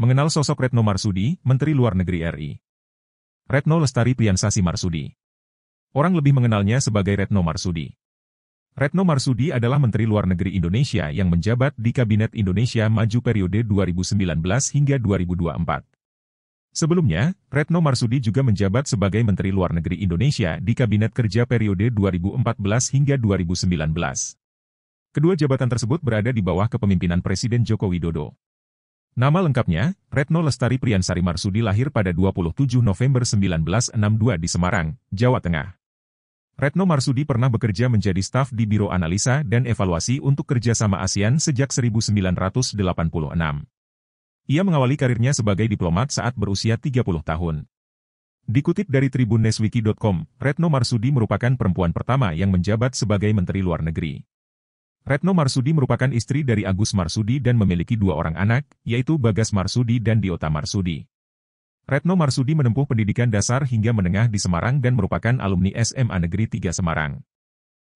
Mengenal sosok Retno Marsudi, Menteri Luar Negeri RI. Retno Lestari Priyansasi Marsudi. Orang lebih mengenalnya sebagai Retno Marsudi. Retno Marsudi adalah Menteri Luar Negeri Indonesia yang menjabat di Kabinet Indonesia Maju periode 2019 hingga 2024. Sebelumnya, Retno Marsudi juga menjabat sebagai Menteri Luar Negeri Indonesia di Kabinet Kerja periode 2014 hingga 2019. Kedua jabatan tersebut berada di bawah kepemimpinan Presiden Joko Widodo. Nama lengkapnya, Retno Lestari Priyansari Marsudi lahir pada 27 November 1962 di Semarang, Jawa Tengah. Retno Marsudi pernah bekerja menjadi staf di Biro Analisa dan Evaluasi untuk Kerjasama ASEAN sejak 1986. Ia mengawali karirnya sebagai diplomat saat berusia 30 tahun. Dikutip dari tribunneswiki.com, Retno Marsudi merupakan perempuan pertama yang menjabat sebagai Menteri Luar Negeri. Retno Marsudi merupakan istri dari Agus Marsudi dan memiliki dua orang anak, yaitu Bagas Marsudi dan Diota Marsudi. Retno Marsudi menempuh pendidikan dasar hingga menengah di Semarang dan merupakan alumni SMA Negeri 3 Semarang.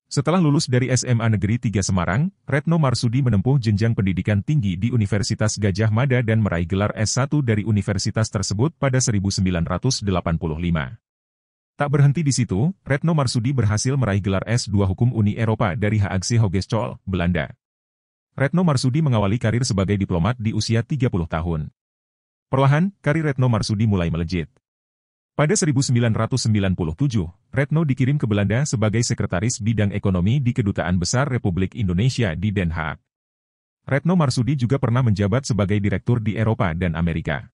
Setelah lulus dari SMA Negeri 3 Semarang, Retno Marsudi menempuh jenjang pendidikan tinggi di Universitas Gajah Mada dan meraih gelar S1 dari universitas tersebut pada 1985. Tak berhenti di situ, Retno Marsudi berhasil meraih gelar S2 Hukum Uni Eropa dari Haagse Hogeschool, Belanda. Retno Marsudi mengawali karir sebagai diplomat di usia 30 tahun. Perlahan, karir Retno Marsudi mulai melejit. Pada 1997, Retno dikirim ke Belanda sebagai Sekretaris Bidang Ekonomi di Kedutaan Besar Republik Indonesia di Den Haag. Retno Marsudi juga pernah menjabat sebagai Direktur di Eropa dan Amerika.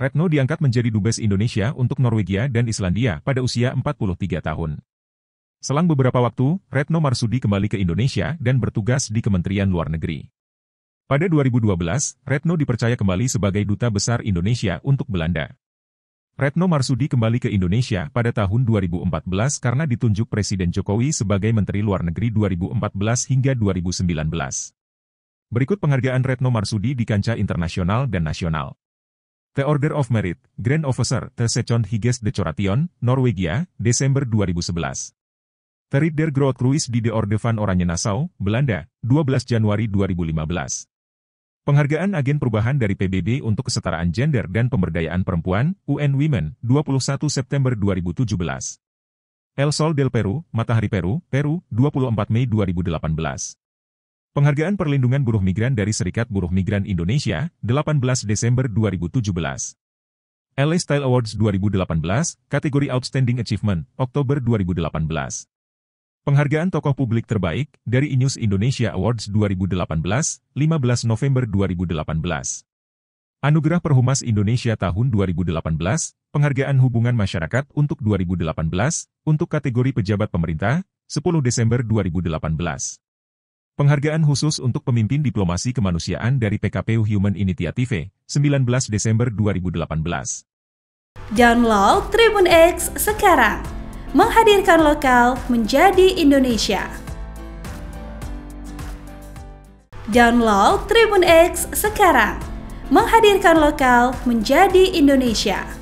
Retno diangkat menjadi Dubes Indonesia untuk Norwegia dan Islandia pada usia 43 tahun. Selang beberapa waktu, Retno Marsudi kembali ke Indonesia dan bertugas di Kementerian Luar Negeri. Pada 2012, Retno dipercaya kembali sebagai Duta Besar Indonesia untuk Belanda. Retno Marsudi kembali ke Indonesia pada tahun 2014 karena ditunjuk Presiden Jokowi sebagai Menteri Luar Negeri 2014 hingga 2019. Berikut penghargaan Retno Marsudi di kancah internasional dan nasional. The Order of Merit, Grand Officer The Second Highest Decoration, Norwegia, Desember 2011. Terit der Groot Cruise di De Orde van Oranje Nassau, Belanda, 12 Januari 2015. Penghargaan Agen Perubahan dari PBB untuk Kesetaraan Gender dan Pemberdayaan Perempuan, UN Women, 21 September 2017. El Sol del Peru, Matahari Peru, Peru, 24 Mei 2018. Penghargaan Perlindungan Buruh Migran dari Serikat Buruh Migran Indonesia, 18 Desember 2017. LA Style Awards 2018, kategori Outstanding Achievement, Oktober 2018. Penghargaan Tokoh Publik Terbaik dari Inews Indonesia Awards 2018, 15 November 2018. Anugerah Perhumas Indonesia tahun 2018, Penghargaan Hubungan Masyarakat untuk 2018, untuk kategori Pejabat Pemerintah, 10 Desember 2018. Penghargaan khusus untuk pemimpin diplomasi kemanusiaan dari PKPU Human Initiative, 19 Desember 2018. Download Tribun X sekarang, menghadirkan lokal menjadi Indonesia. Download Tribun X sekarang, menghadirkan lokal menjadi Indonesia.